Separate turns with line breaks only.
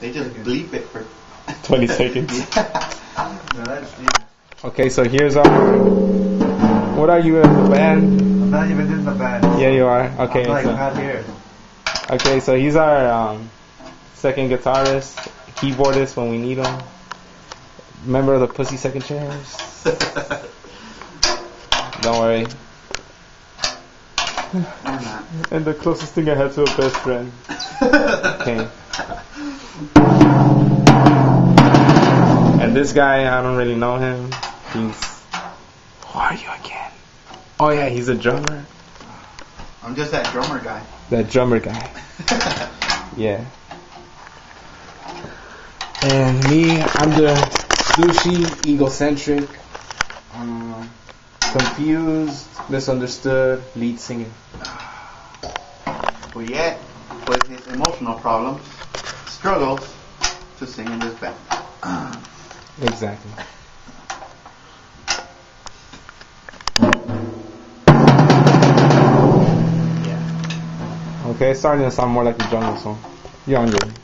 They just bleep it for
20 seconds.
No, that's.
Okay, so here's our. What are you in the band?
I'm not even in the band.
Yeah, you are. Okay,
I'm like
so,
not here.
okay, so he's our um, second guitarist, keyboardist when we need him. Member of the Pussy Second Chairs. Don't worry. And the closest thing I had to a best friend. Okay. And this guy, I don't really know him. He's. Who are you again? Oh yeah, he's a drummer.
I'm just that drummer guy.
That drummer guy. Yeah. And me, I'm the sushi egocentric, um, confused, misunderstood lead singer.
But yet, with his emotional problems, struggles to sing in this band.
Exactly.
Yeah.
Okay, it's starting to sound more like a jungle song. You're on your